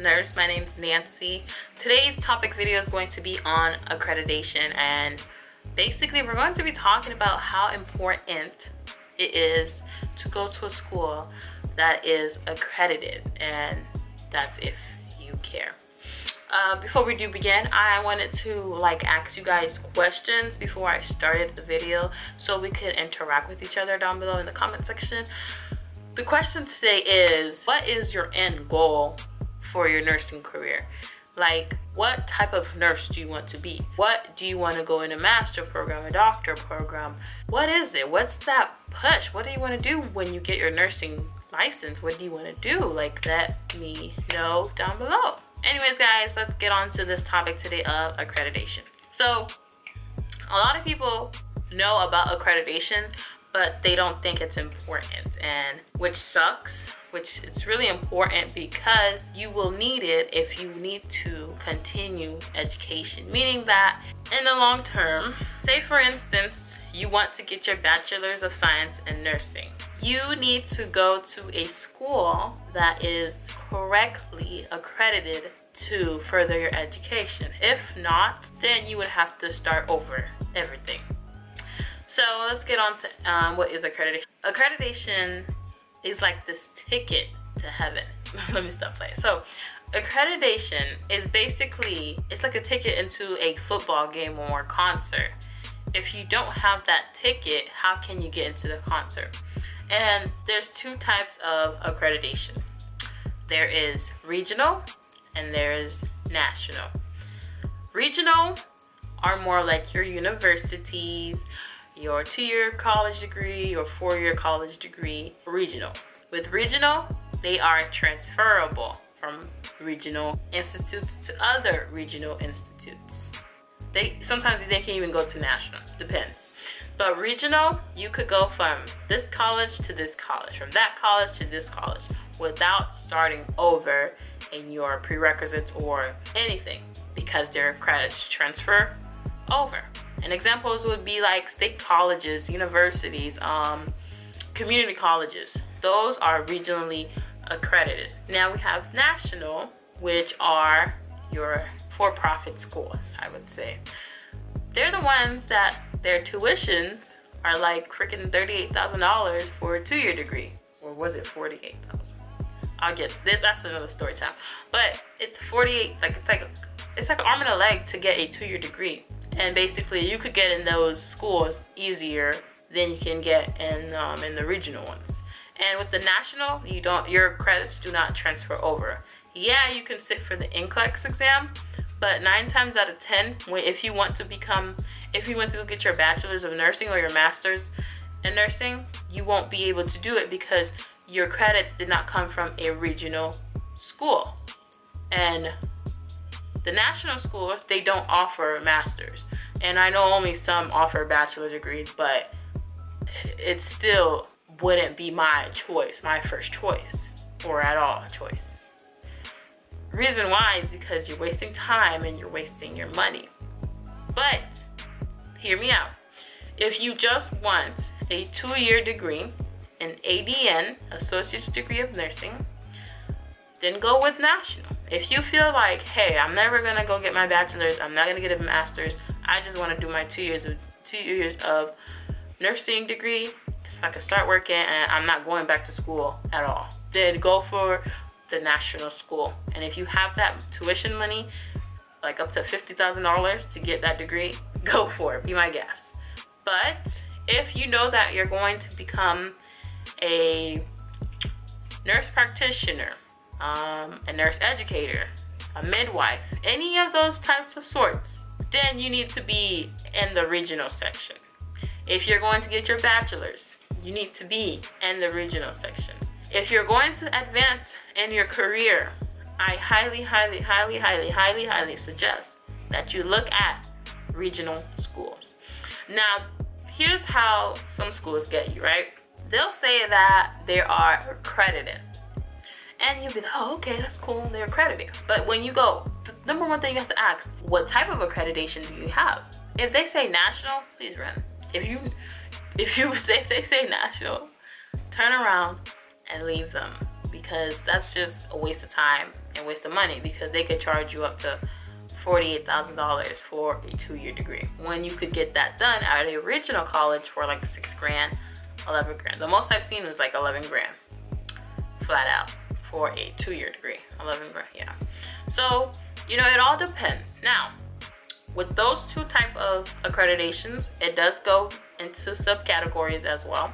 nurse. My name is Nancy. Today's topic video is going to be on accreditation and basically we're going to be talking about how important it is to go to a school that is accredited and that's if you care. Uh, before we do begin, I wanted to like ask you guys questions before I started the video so we could interact with each other down below in the comment section. The question today is, what is your end goal for your nursing career? Like, what type of nurse do you want to be? What do you want to go in a master program, a doctor program? What is it? What's that push? What do you want to do when you get your nursing license? What do you want to do? Like, let me know down below. Anyways, guys, let's get on to this topic today of accreditation. So, a lot of people know about accreditation, but they don't think it's important and which sucks which it's really important because you will need it if you need to continue education meaning that in the long term say for instance you want to get your bachelor's of science in nursing. You need to go to a school that is correctly accredited to further your education. If not then you would have to start over everything so let's get on to um, what is accreditation. Accreditation is like this ticket to heaven. Let me stop playing. So accreditation is basically, it's like a ticket into a football game or concert. If you don't have that ticket, how can you get into the concert? And there's two types of accreditation. There is regional and there is national. Regional are more like your universities, your two-year college degree, your four-year college degree, regional. With regional, they are transferable from regional institutes to other regional institutes. They sometimes they can even go to national, depends. But regional, you could go from this college to this college, from that college to this college, without starting over in your prerequisites or anything because their credits transfer over. And examples would be like state colleges, universities, um, community colleges. Those are regionally accredited. Now we have national, which are your for-profit schools, I would say. They're the ones that their tuitions are like freaking $38,000 for a two-year degree. Or was it 48,000? I'll get this, that's another story time. But it's 48, like it's like, it's like an arm and a leg to get a two-year degree and basically you could get in those schools easier than you can get in um, in the regional ones. And with the national, you don't your credits do not transfer over. Yeah, you can sit for the NCLEX exam, but nine times out of ten, if you want to become, if you want to go get your bachelor's of nursing or your master's in nursing, you won't be able to do it because your credits did not come from a regional school. And the national schools, they don't offer masters. And I know only some offer bachelor degrees, but it still wouldn't be my choice, my first choice, or at all choice. Reason why is because you're wasting time and you're wasting your money. But hear me out. If you just want a two-year degree, an ADN, Associate's Degree of Nursing, then go with national. If you feel like, hey, I'm never gonna go get my bachelor's, I'm not gonna get a master's, I just wanna do my two years of two years of nursing degree so I can start working and I'm not going back to school at all. Then go for the national school. And if you have that tuition money, like up to $50,000 to get that degree, go for it, be my guest. But if you know that you're going to become a nurse practitioner, um, a nurse educator, a midwife, any of those types of sorts, then you need to be in the regional section. If you're going to get your bachelor's, you need to be in the regional section. If you're going to advance in your career, I highly, highly, highly, highly, highly, highly suggest that you look at regional schools. Now, here's how some schools get you, right? They'll say that they are accredited and you'll be like, oh, okay, that's cool, they're accredited. But when you go, the number one thing you have to ask, what type of accreditation do you have? If they say national, please run. If you, if you say, if they say national, turn around and leave them because that's just a waste of time and waste of money because they could charge you up to $48,000 for a two-year degree when you could get that done at the original college for like six grand, 11 grand. The most I've seen was like 11 grand flat out for a two-year degree, 11 grand, yeah. So, you know, it all depends. Now, with those two type of accreditations, it does go into subcategories as well.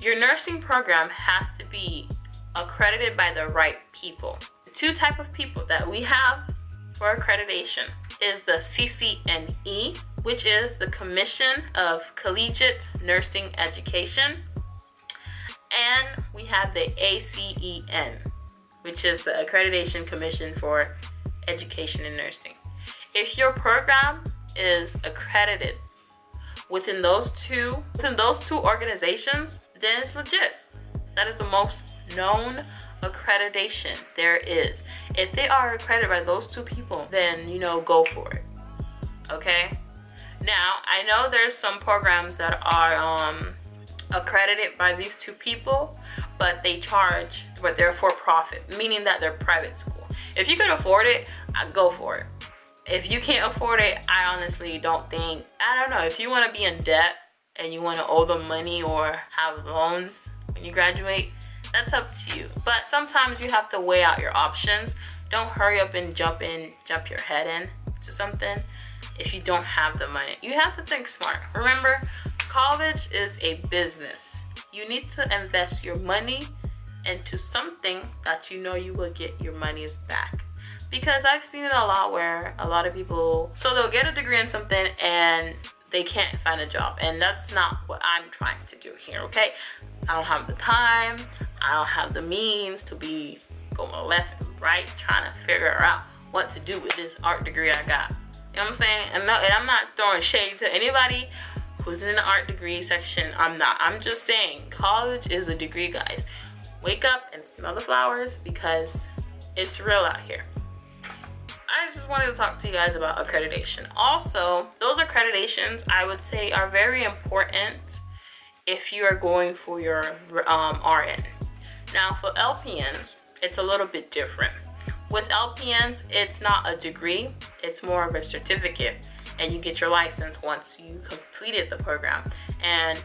Your nursing program has to be accredited by the right people. The two type of people that we have for accreditation is the CCNE, which is the Commission of Collegiate Nursing Education. And we have the ACEN, which is the Accreditation Commission for Education in Nursing. If your program is accredited within those two within those two organizations, then it's legit. That is the most known accreditation there is. If they are accredited by those two people, then you know, go for it. Okay? Now, I know there's some programs that are um, accredited by these two people, but they charge, but they're for profit, meaning that they're private school. If you could afford it, I'd go for it. If you can't afford it, I honestly don't think, I don't know, if you want to be in debt and you want to owe them money or have loans when you graduate, that's up to you. But sometimes you have to weigh out your options. Don't hurry up and jump in, jump your head in to something if you don't have the money. You have to think smart. Remember, college is a business. You need to invest your money into something that you know you will get your money's back. Because I've seen it a lot where a lot of people, so they'll get a degree in something and they can't find a job. And that's not what I'm trying to do here, okay? I don't have the time. I don't have the means to be going left and right trying to figure out what to do with this art degree I got. You know what I'm saying? And, no, and I'm not throwing shade to anybody who's in the art degree section. I'm not. I'm just saying college is a degree, guys. Wake up and smell the flowers because it's real out here. I just wanted to talk to you guys about accreditation. Also, those accreditations I would say are very important if you are going for your um, RN. Now for LPNs, it's a little bit different. With LPNs, it's not a degree, it's more of a certificate and you get your license once you completed the program. And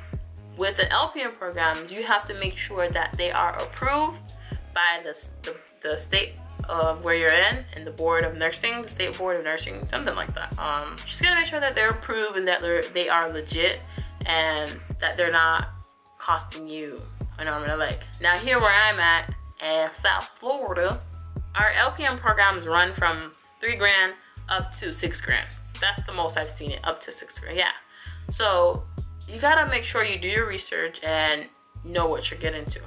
with the LPN programs, you have to make sure that they are approved by the, the, the state of where you're in and the board of nursing, the state board of nursing, something like that. Um, just gotta make sure that they're approved and that they're, they are legit and that they're not costing you an arm and a leg. Now here where I'm at in South Florida, our LPN programs run from three grand up to six grand. That's the most I've seen it, up to six grand, yeah. So you gotta make sure you do your research and know what you're getting to.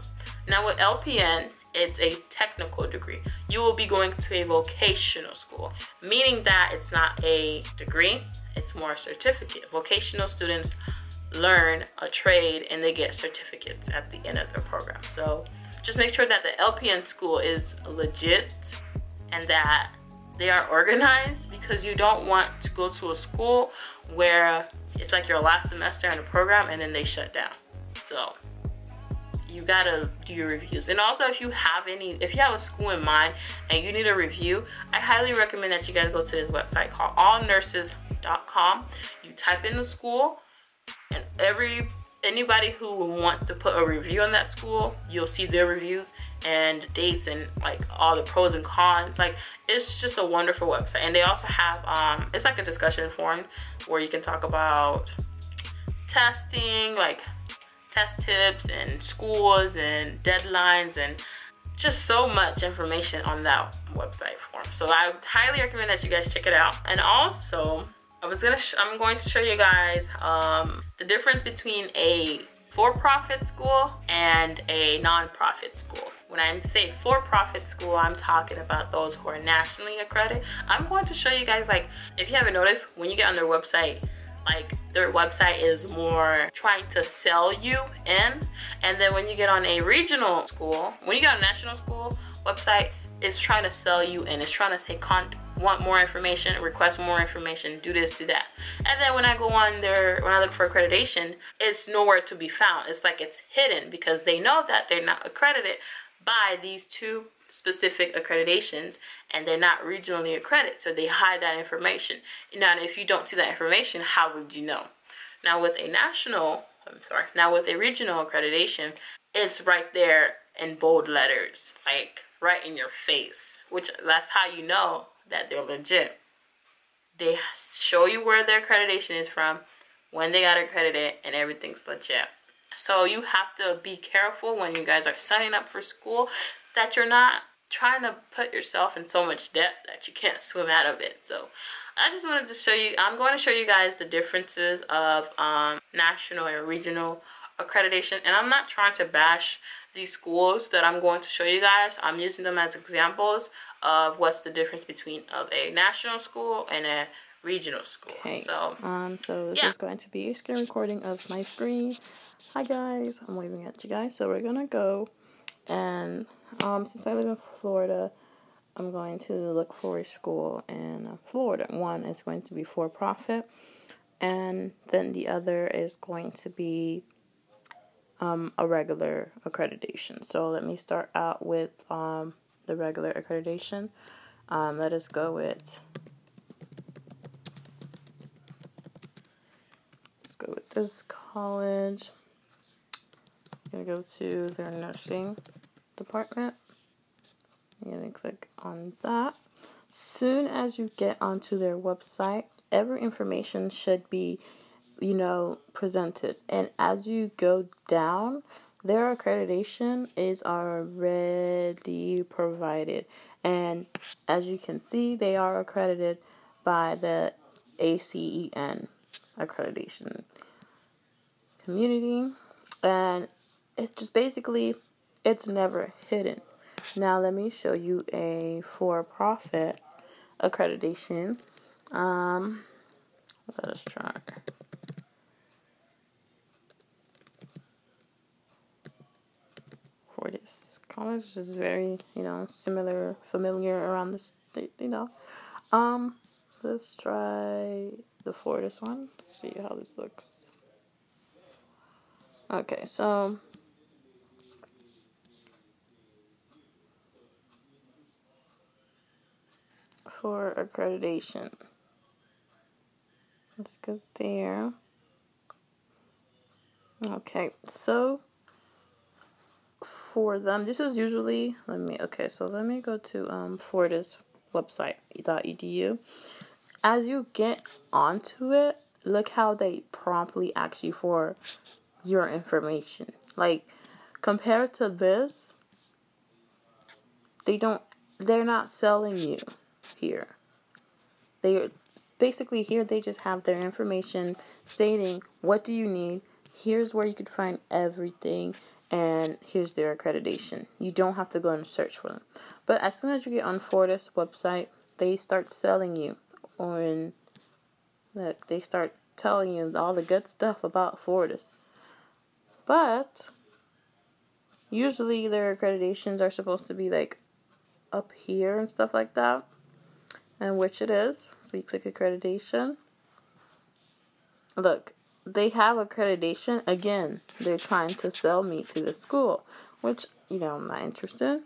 Now with LPN, it's a technical degree. You will be going to a vocational school, meaning that it's not a degree, it's more a certificate. Vocational students learn a trade and they get certificates at the end of their program. So just make sure that the LPN school is legit and that they are organized because you don't want to go to a school where it's like your last semester in the program and then they shut down. So you gotta do your reviews. And also if you have any, if you have a school in mind and you need a review, I highly recommend that you guys go to this website called allnurses.com. You type in the school and every anybody who wants to put a review on that school you'll see their reviews and dates and like all the pros and cons like it's just a wonderful website. And they also have um it's like a discussion forum where you can talk about testing like test tips and schools and deadlines and just so much information on that website form. So i highly recommend that you guys check it out. And also I was gonna, I'm going to show you guys um, the difference between a for-profit school and a non-profit school. When I say for-profit school, I'm talking about those who are nationally accredited. I'm going to show you guys like, if you haven't noticed, when you get on their website, like their website is more trying to sell you in. And then when you get on a regional school, when you get on a national school website, it's trying to sell you in. It's trying to say want more information, request more information, do this, do that. And then when I go on there, when I look for accreditation, it's nowhere to be found. It's like it's hidden because they know that they're not accredited by these two specific accreditations and they're not regionally accredited so they hide that information. Now if you don't see that information how would you know? Now with a national i'm sorry now with a regional accreditation it's right there in bold letters like right in your face which that's how you know that they're legit. They show you where their accreditation is from when they got accredited and everything's legit so you have to be careful when you guys are signing up for school that you're not trying to put yourself in so much debt that you can't swim out of it. So I just wanted to show you, I'm going to show you guys the differences of um, national and regional accreditation. And I'm not trying to bash these schools that I'm going to show you guys. I'm using them as examples of what's the difference between of a national school and a regional school. Okay. So, um, so this yeah. is going to be a screen recording of my screen. Hi guys, I'm waving at you guys. So we're gonna go and um, since I live in Florida, I'm going to look for a school in Florida. One is going to be for profit, and then the other is going to be um, a regular accreditation. So let me start out with um, the regular accreditation. Um, let us go with. Let's go with this college. Gonna go to their nursing department. You're to click on that. Soon as you get onto their website, every information should be, you know, presented. And as you go down, their accreditation is already provided. And as you can see, they are accredited by the ACEN accreditation community. And it's just basically it's never hidden. Now let me show you a for-profit accreditation. Um, let us try. For this college is very, you know, similar, familiar around the state, you know. Um, let's try the Fortis one. See how this looks. Okay, so for accreditation. Let's go there. Okay, so for them, this is usually, let me, okay, so let me go to um, website, .edu. As you get onto it, look how they promptly ask you for your information. Like, compared to this, they don't, they're not selling you here. They are basically here they just have their information stating what do you need. Here's where you could find everything and here's their accreditation. You don't have to go and search for them. But as soon as you get on Fortis website, they start selling you on like they start telling you all the good stuff about Fortis. But usually their accreditations are supposed to be like up here and stuff like that and which it is. So you click accreditation. Look, they have accreditation. Again, they're trying to sell me to the school, which, you know, I'm not interested.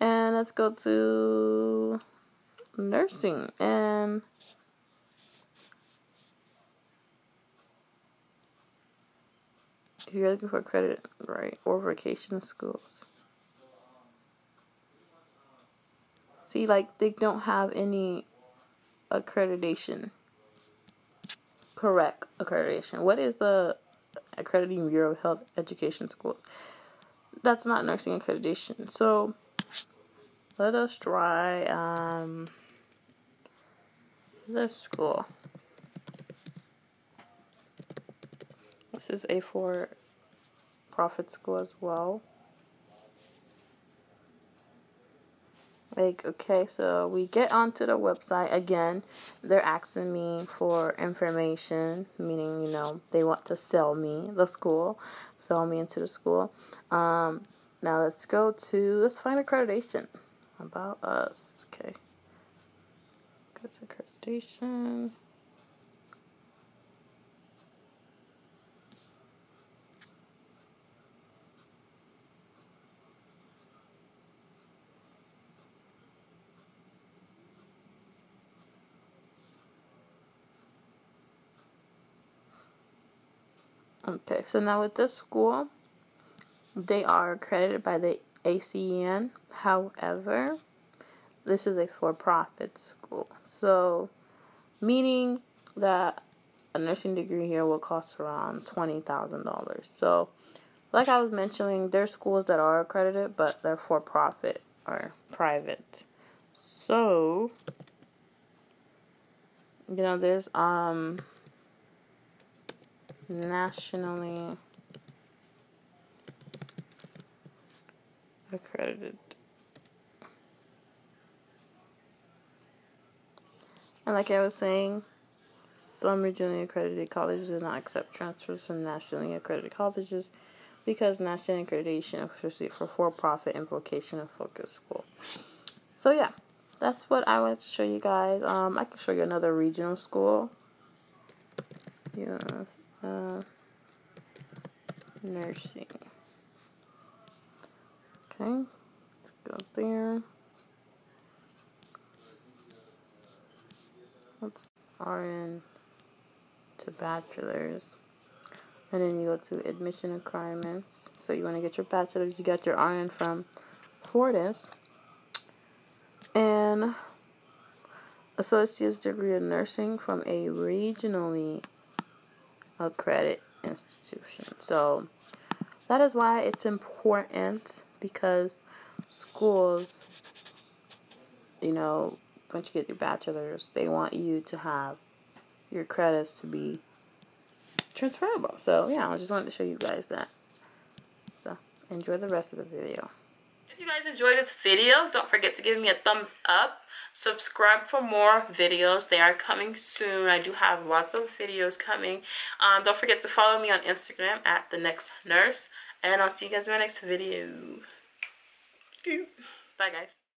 And let's go to nursing. And if you're looking for credit, right, or vacation schools. See, like, they don't have any accreditation. Correct accreditation. What is the accrediting Bureau of Health Education School? That's not nursing accreditation. So let us try um, this school. This is a for profit school as well. Like okay so we get onto the website again. They're asking me for information meaning you know they want to sell me the school sell me into the school. Um, now let's go to let's find accreditation. About us? Okay. To accreditation Okay, so now with this school, they are accredited by the ACN. However, this is a for-profit school. So, meaning that a nursing degree here will cost around $20,000. So, like I was mentioning, there's schools that are accredited, but they're for-profit or private. So, you know, there's um nationally accredited. And like I was saying, some regionally accredited colleges do not accept transfers from nationally accredited colleges because national accreditation is for for-profit and vocational focus school. So yeah, that's what I wanted to show you guys. Um, I can show you another regional school. Yes, uh, nursing. Okay, let's go there. Let's RN to bachelor's. And then you go to admission requirements. So you want to get your bachelor's. You got your RN from Fortis. And associate's degree in nursing from a regionally accredited institution. So that is why it's important because schools, you know, once you get your bachelor's, they want you to have your credits to be transferable. So yeah, I just wanted to show you guys that. So enjoy the rest of the video. If you guys enjoyed this video, don't forget to give me a thumbs up. Subscribe for more videos. They are coming soon. I do have lots of videos coming. Um, don't forget to follow me on Instagram at the next nurse. And I'll see you guys in my next video. Bye guys.